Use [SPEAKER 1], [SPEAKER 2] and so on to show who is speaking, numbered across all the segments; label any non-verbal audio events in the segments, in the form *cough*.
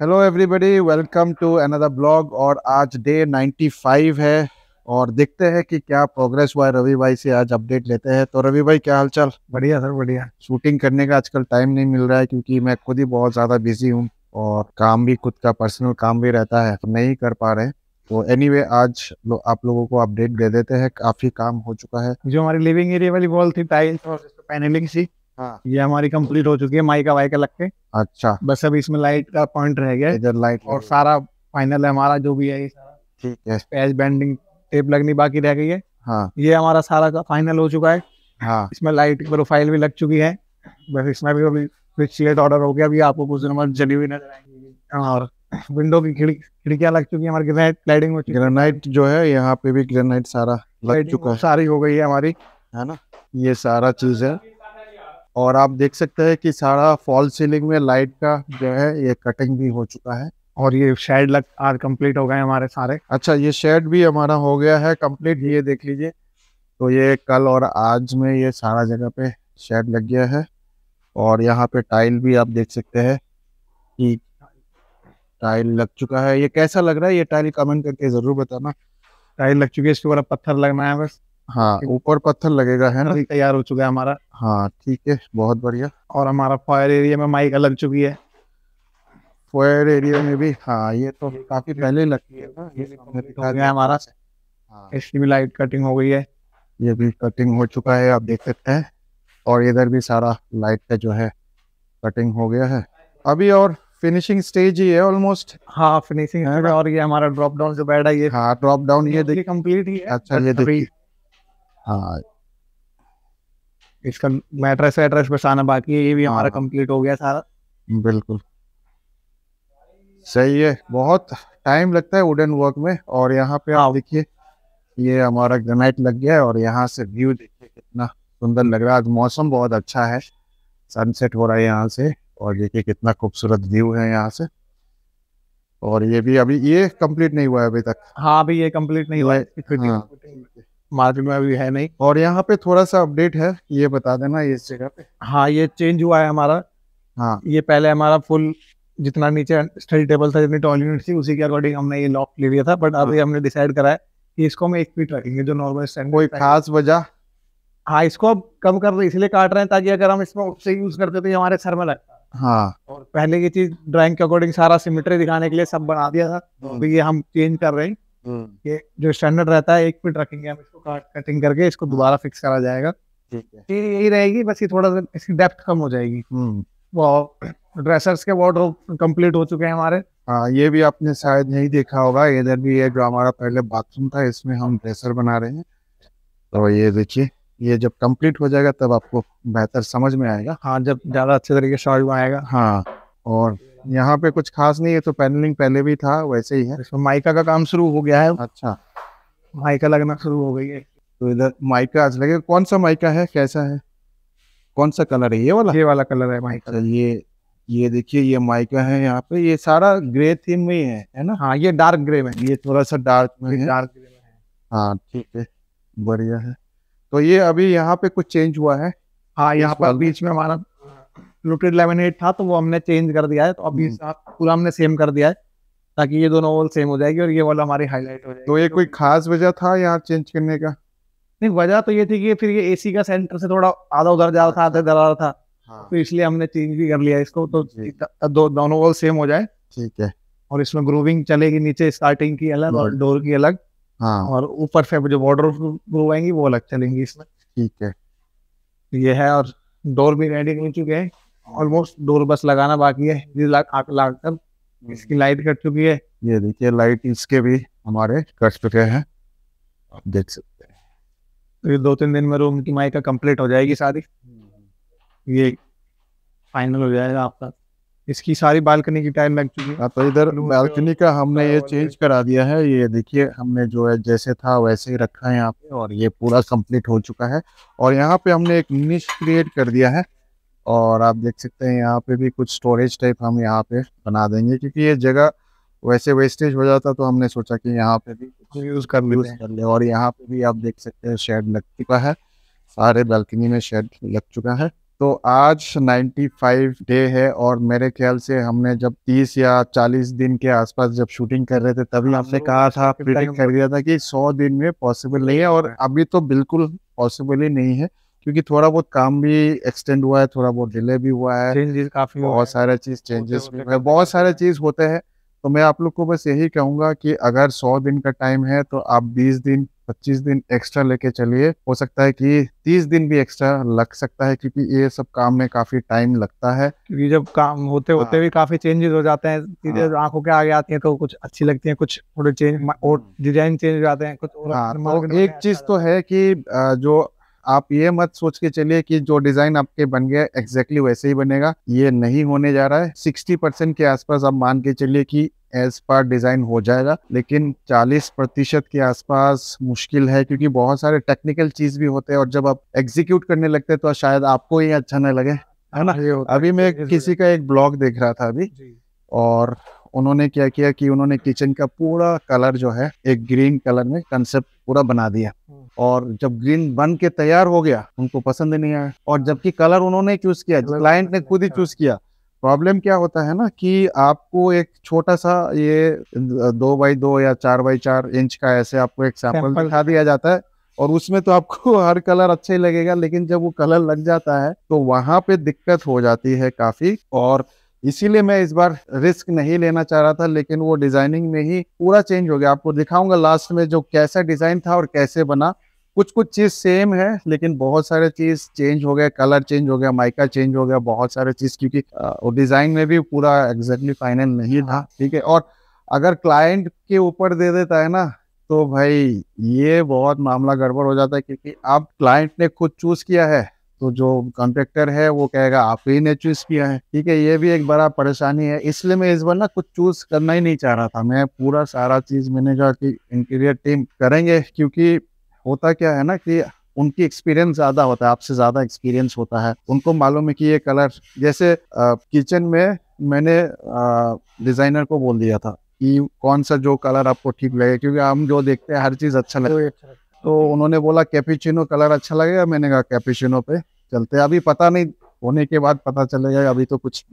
[SPEAKER 1] Hello everybody welcome to another blog और आज day 95 है और देखते हैं कि क्या प्रोग्रेस हुआ है। रवि भाई से आज अपडेट लेते हैं। तो रवि भाई क्या हालचाल?
[SPEAKER 2] बढ़िया सर बढ़िया।
[SPEAKER 1] शूटिंग करने का आजकल टाइम नहीं मिल रहा है क्योंकि मैं खुद ही बहुत ज़्यादा बिज़ी हूँ और काम भी खुद का पर्सनल काम भी रहता है। तो नहीं कर पा रहे तो एनीवे anyway, आज लो, आप लोगों को अपडेट दे देते हैं। काफ़ी काम हो चुका है।
[SPEAKER 2] जो हमारी लिविंग एरिया वाली वॉल थी टाइल्स और पैनलिंग सी। हाँ। ये हमारी कंप्लीट हो चुकी है माइका वाइका लग के
[SPEAKER 1] अच्छा।
[SPEAKER 2] बस अब इसमें लाइट का पॉइंट रह गया
[SPEAKER 1] इधर लाइट
[SPEAKER 2] और सारा फाइनल है हमारा जो भी है ये
[SPEAKER 1] ठीक है।
[SPEAKER 2] पैच बेंडिंग टेप लगनी बाकी रह गई है।
[SPEAKER 1] हाँ।
[SPEAKER 2] ये हमारा सारा का फाइनल हो चुका है।
[SPEAKER 1] हाँ।
[SPEAKER 2] इसमें लाइट प्रोफ़ाइल भी लग चुकी है। बस इसमें भी अभी स्विच लेट ऑर्डर हो गया। अभी आपको कुछ दिन बाद जली हुई नज़र आएँगी। और विंडो की खिड़की खिड़कियाँ लग चुकी है हमारी ग्रेनाइट लाइटिंग हो चुकी
[SPEAKER 1] ग्रेनाइट जो है यहाँ पे भी ग्रेनाइट सारा लग चुका है।
[SPEAKER 2] सारी हो गई है हमारी।
[SPEAKER 1] है ना? ये सारा चीज़ है। और आप देख सकते हैं कि सारा फॉल सीलिंग में लाइट का जो है ये कटिंग भी हो चुका है।
[SPEAKER 2] और ये शेड लग आज कंप्लीट हो गए हमारे सारे।
[SPEAKER 1] अच्छा ये शेड भी हमारा हो गया है कंप्लीट ये देख लीजिए। तो ये कल और आज में ये सारा जगह पे शेड लग गया है। और यहाँ पे टाइल भी आप देख सकते हैं कि टाइल लग चुका है। ये कैसा लग रहा है? ये टाइल कमेंट करके ज़रूर बताना।
[SPEAKER 2] टाइल लग चुकी है इसके ऊपर पत्थर लगना है बस।
[SPEAKER 1] हाँ ऊपर पत्थर लगेगा है ना?
[SPEAKER 2] तैयार हो चुका है हमारा।
[SPEAKER 1] हाँ ठीक है बहुत बढ़िया।
[SPEAKER 2] और हमारा फायर एरिया में माइक लग चुकी है।
[SPEAKER 1] फायर एरिया में भी हाँ ये तो काफ़ी पहले लगती है ना ये
[SPEAKER 2] गया हमारा। हाँ। इसकी भी लाइट कटिंग हो गई है।
[SPEAKER 1] ये भी कटिंग हो चुका है आप देख सकते हैं। और इधर भी सारा लाइट का जो है कटिंग हो गया है। अभी और फिनिशिंग स्टेज ही है ऑलमोस्ट
[SPEAKER 2] हाँ फिनिशिंग है और ये हमारा ड्रॉप डाउन जो बेड है ये
[SPEAKER 1] हाँ ड्रॉप डाउन ये देखिए।
[SPEAKER 2] कंप्लीट ही है।
[SPEAKER 1] अच्छा ये देखिए। हाँ।
[SPEAKER 2] इसका मैट्रेस एड्रेस बस आना बाकी है ये भी हमारा कंप्लीट हाँ। हो गया सारा
[SPEAKER 1] बिल्कुल सही है बहुत टाइम लगता है वुडन वर्क में और यहाँ पे आप हाँ। देखिए ये हमारा ग्रेनाइट लग गया है और यहाँ से व्यू देखिए कितना सुंदर लग रहा है आज मौसम बहुत अच्छा है सनसेट हो रहा है यहाँ से और देखिए कितना खूबसूरत व्यू है यहाँ से और ये भी अभी ये कंप्लीट नहीं हुआ है अभी तक
[SPEAKER 2] हाँ अभी ये कंप्लीट नहीं हुआ है हाँ। मार्केट में अभी है नहीं।
[SPEAKER 1] और यहाँ पे थोड़ा सा अपडेट है ये बता देना इस जगह पे।
[SPEAKER 2] हाँ ये चेंज हुआ है हमारा।
[SPEAKER 1] हाँ।
[SPEAKER 2] ये पहले हमारा फुल जितना नीचे स्टडी टेबल था जितनी टॉयलेट थी उसी के अकॉर्डिंग हमने ये लॉक ले लिया था बट अभी हाँ। हमने डिसाइड करा है कि इसको हम एक फीट रखेंगे जो नॉर्मल स्टैंड
[SPEAKER 1] कोई खास वजह?
[SPEAKER 2] हाँ इसको अब कम कर रहे इसलिए काट रहे हैं ताकि अगर हम इसमें उससे यूज़ करते तो ये हमारे सर में लगता
[SPEAKER 1] हाँ।
[SPEAKER 2] और पहले की चीज़ ड्राइंग के अकॉर्डिंग सारा सिमेट्री दिखाने के लिए सब बना दिया था तो ये हम चेंज कर रहे हैं। ये जो स्टैंडर्ड रहता है एक फीट रखेंगे हम इसको काट कटिंग करके इसको दोबारा फिक्स करा जाएगा।
[SPEAKER 1] ठीक है।
[SPEAKER 2] यही रहेगी बस ये थोड़ा सा इसकी डेप्थ कम हो जाएगी।
[SPEAKER 1] हम्म।
[SPEAKER 2] वो ड्रेसर्स के वार्डरोब कंप्लीट हो चुके हैं हमारे।
[SPEAKER 1] हाँ ये भी आपने शायद नहीं देखा होगा इधर भी ये जो हमारा पहले बाथरूम था इसमें हम ड्रेसर बना रहे हैं। तो ये देखिए ये जब कंप्लीट हो जाएगा तब आपको बेहतर समझ में आएगा।
[SPEAKER 2] हाँ जब ज़्यादा अच्छे तरीके से आएगा।
[SPEAKER 1] हाँ और यहाँ पे कुछ खास नहीं है तो पैनलिंग पहले भी था वैसे ही है।
[SPEAKER 2] इसमें माइका का काम शुरू हो गया है।
[SPEAKER 1] अच्छा।
[SPEAKER 2] माइका लगना शुरू हो गई है।
[SPEAKER 1] तो इधर माइका आज लगे कौन सा माइका है? कैसा है? कौन सा कलर है? ये वाला?
[SPEAKER 2] ये वाला कलर है माइका।
[SPEAKER 1] अच्छा, ये ये देखिए ये माइका है यहाँ पे। ये सारा ग्रे थीम में ही है है ना?
[SPEAKER 2] हाँ ये डार्क ग्रे में।
[SPEAKER 1] ये थोड़ा सा डार्क में है।
[SPEAKER 2] डार्क ग्रे में है।
[SPEAKER 1] हाँ ठीक है। बढ़िया है। तो ये अभी यहाँ पे कुछ चेंज हुआ है?
[SPEAKER 2] हाँ यहाँ पर बीच में हमारा लुटेड लेमिनेट था तो वो हमने चेंज कर दिया है तो अभी हम्म। पूरा हमने सेम कर दिया है ताकि ये दोनों वॉल सेम हो जाएगी और ये वाला हमारी हाईलाइट हो जाएगी।
[SPEAKER 1] तो ये कोई खास वजह था यहाँ चेंज करने का?
[SPEAKER 2] नहीं वजह तो ये थी कि फिर ये एसी का सेंटर से थोड़ा आधा उधर जा रहा था आधा इधर आ रहा था हाँ। तो इसलिए हमने चेंज भी कर लिया इसको तो दो दोनों वॉल सेम हो जाए।
[SPEAKER 1] ठीक है।
[SPEAKER 2] और इसमें ग्रूविंग चलेगी नीचे स्टार्टिंग की अलग और डोर की अलग।
[SPEAKER 1] हाँ।
[SPEAKER 2] और ऊपर से जो बॉर्डर ग्रूव आएँगी वो अलग चलेंगी इसमें।
[SPEAKER 1] ठीक है।
[SPEAKER 2] ये है और डोर भी रेडी हो चुके हैं। ऑलमोस्ट डोर बस लगाना बाकी है। लाख आठ लाख कर हम्म। इसकी लाइट कट चुकी है।
[SPEAKER 1] ये देखिए लाइट इसके भी हमारे कट चुके हैं। आप देख सकते हैं।
[SPEAKER 2] तो ये दो तीन दिन में रूम की माई का कंप्लीट हो जाएगी शादी हम्म। ये फाइनल हो जाएगा आपका। इसकी सारी बालकनी की टाइल लग चुकी है।
[SPEAKER 1] हाँ, तो इधर बालकनी का हमने ये चेंज करा दिया है। ये देखिए हमने जो है जैसे था वैसे ही रखा है यहाँ पे और ये पूरा कंप्लीट हो चुका है। और यहाँ पे हमने एक निश क्रिएट कर दिया है। और आप देख सकते हैं यहाँ पे भी कुछ स्टोरेज टाइप हम यहाँ पे बना देंगे क्योंकि ये जगह वैसे वेस्टेज हो जाता तो हमने सोचा कि यहाँ पे भी यूज़ कर यूज़ कर ले और यहाँ पे भी आप देख सकते हैं शेड लग चुका है सारे बालकनी में शेड लग चुका है। तो आज 95 डे है और मेरे ख्याल से हमने जब 30 या 40 दिन के आसपास जब शूटिंग कर रहे थे तभी
[SPEAKER 2] हाँ,
[SPEAKER 1] हमने
[SPEAKER 2] तो
[SPEAKER 1] कहा था प्रिडिक्ट कर दिया था कि 100 दिन में पॉसिबल नहीं है और अभी तो बिल्कुल पॉसिबल ही नहीं है। क्योंकि थोड़ा बहुत काम भी एक्सटेंड हुआ है थोड़ा बहुत डिले भी हुआ है।
[SPEAKER 2] चेंजेस काफ़ी
[SPEAKER 1] बहुत। सारे चीज़ चेंजेस भी हुए बहुत सारे चीज़ होते हैं। तो मैं आप लोग को बस यही कहूँगा कि अगर 100 दिन का टाइम है तो आप 20 दिन 25 दिन एक्स्ट्रा लेके चलिए। हो सकता है कि 30 दिन भी एक्स्ट्रा लग सकता है क्योंकि ये सब काम में काफ़ी टाइम लगता है।
[SPEAKER 2] क्योंकि जब काम होते होते
[SPEAKER 1] हाँ।
[SPEAKER 2] भी काफ़ी चेंजेस हो जाते हैं चीज़ें
[SPEAKER 1] हाँ।
[SPEAKER 2] आँखों के आगे आती हैं तो कुछ अच्छी लगती हैं कुछ थोड़े चेंज और डिज़ाइन चेंज हो जाते हैं कुछ और
[SPEAKER 1] हाँ तो एक
[SPEAKER 2] अच्छा
[SPEAKER 1] चीज़ तो है। कि जो आप ये मत सोच के चलिए कि जो डिज़ाइन आपके बन गया एग्जैक्टली वैसे ही बनेगा। ये नहीं होने जा रहा है। सिक्सटी परसेंट के आसपास आप मान के चलिए कि एज पर डिज़ाइन हो जाएगा लेकिन 40 प्रतिशत के आसपास मुश्किल है क्योंकि बहुत सारे टेक्निकल चीज़ भी होते हैं और जब आप एग्जीक्यूट करने लगते हैं तो शायद आपको ही अच्छा न लगे। है ना? अभी मैं किसी का एक ब्लॉग देख रहा था अभी और उन्होंने क्या किया कि उन्होंने किचन का पूरा कलर जो है एक ग्रीन कलर में कंसेप्ट पूरा बना दिया। और जब ग्रीन बन के तैयार हो गया उनको पसंद नहीं आया। और जबकि कलर उन्होंने चूज़ किया क्लाइंट ने खुद ही चूज़ किया। प्रॉब्लम क्या होता है ना कि आपको एक छोटा सा ये दो बाई दो या चार बाई चार इंच का ऐसे आपको एक सैंपल दिखा दिया जाता है। और उसमें तो आपको *laughs* हर कलर अच्छा ही लगेगा लेकिन जब वो कलर लग जाता है तो वहाँ पे दिक्कत हो जाती है काफ़ी। और इसीलिए मैं इस बार रिस्क नहीं लेना चाह रहा था लेकिन वो डिज़ाइनिंग में ही पूरा चेंज हो गया। आपको दिखाऊँगा लास्ट में जो कैसा डिज़ाइन था और कैसे बना। कुछ कुछ चीज़ सेम है लेकिन बहुत सारे चीज़ चेंज हो गया कलर चेंज हो गया माइका चेंज हो गया बहुत सारे चीज़ क्योंकि वो डिज़ाइन में भी पूरा एग्जैक्टली फाइनल नहीं था ठीक है? और अगर क्लाइंट के ऊपर दे देता है ना तो भाई ये बहुत मामला गड़बड़ हो जाता है क्योंकि आप क्लाइंट ने खुद चूज़ किया है। तो जो कॉन्ट्रेक्टर है, वो कहेगा आप ही ने चूज़ किया है। ठीक है, ये भी एक बड़ा परेशानी है। इसलिए मैं इस बार ना कुछ चूज़ करना ही नहीं चाह रहा था। मैं पूरा सारा चीज़ मैंने कहा कि इंटीरियर टीम करेंगे, क्योंकि होता क्या है ना कि उनकी एक्सपीरियंस ज़्यादा होता है, आपसे ज़्यादा एक्सपीरियंस होता है। उनको मालूम है कि ये कलर जैसे किचन में मैंने डिज़ाइनर को बोल दिया था कि कौन सा जो कलर आपको ठीक लगे क्योंकि हम जो देखते हैं, हर चीज़ अच्छा लगता है।
[SPEAKER 2] तो
[SPEAKER 1] उन्होंने बोला कैपिचिनो कलर अच्छा लगेगा? मैंने कहा कैपिचिनो पे चलते अभी पता नहीं होने के बाद पता चलेगा अभी तो कुछ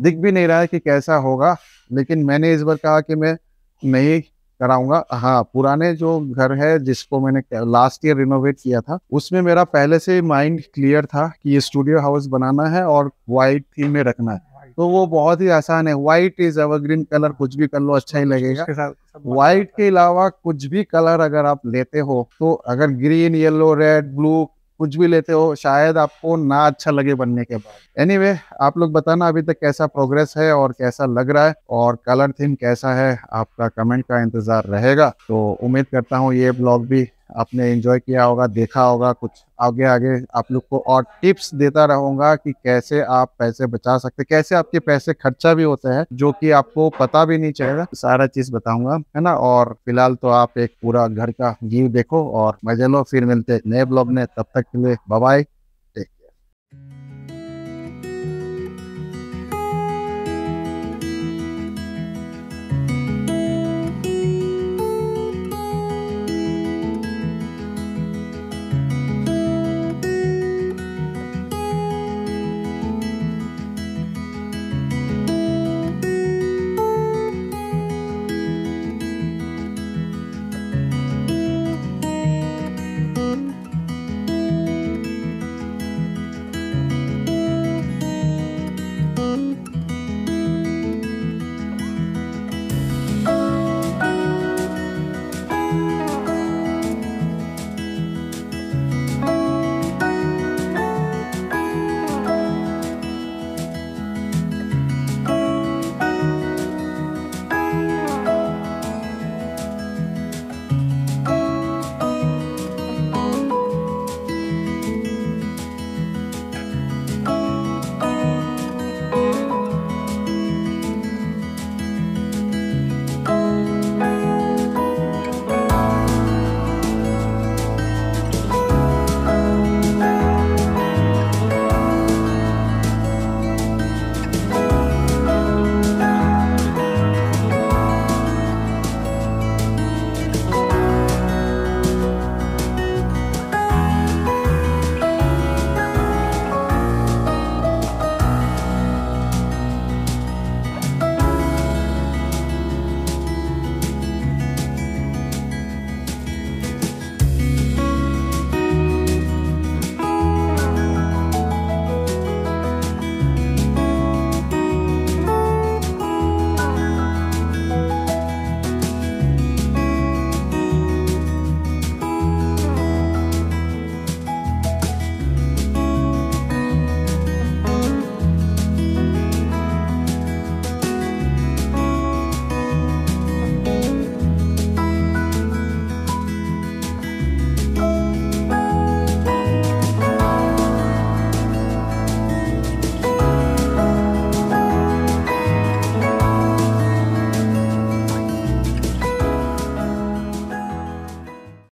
[SPEAKER 1] दिख भी नहीं रहा है कि कैसा होगा लेकिन मैंने इस बार कहा कि मैं नहीं कराऊँगा। हाँ पुराने जो घर है जिसको मैंने लास्ट ईयर रिनोवेट किया था उसमें मेरा पहले से माइंड क्लियर था कि ये स्टूडियो हाउस बनाना है और वाइट थीम में रखना है। तो वो बहुत ही आसान है। व्हाइट इज़ एवरग्रीन कलर कुछ भी कर लो अच्छा ही लगेगा। व्हाइट के अलावा कुछ भी कलर अगर आप लेते हो तो अगर ग्रीन येलो रेड ब्लू कुछ भी लेते हो शायद आपको ना अच्छा लगे बनने के बाद। एनीवे anyway, आप लोग बताना अभी तक कैसा प्रोग्रेस है और कैसा लग रहा है और कलर थीम कैसा है आपका कमेंट का इंतज़ार रहेगा। तो उम्मीद करता हूँ ये ब्लॉग भी आपने एंजॉय किया होगा, देखा होगा कुछ। आगे आगे आप लोग को और टिप्स देता रहूँगा कि कैसे आप पैसे बचा सकते, कैसे आपके पैसे खर्चा भी होते हैं, जो कि आपको पता भी नहीं चलेगा। सारा चीज़ बताऊँगा, है ना? और फ़िलहाल तो आप एक पूरा घर का व्यू देखो और मज़े लो, फिर मिलते नए ब्लॉग में। तब तक के लिए बाय